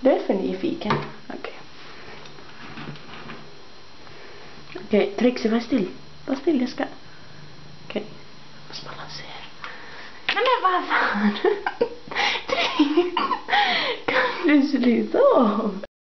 Du är för nyfiken. Okej. Okej, Trixie, var still. Var still, jag ska... Okej. Jag måste balansera. Nej men vad fan! Trixie! Kan du sluta av?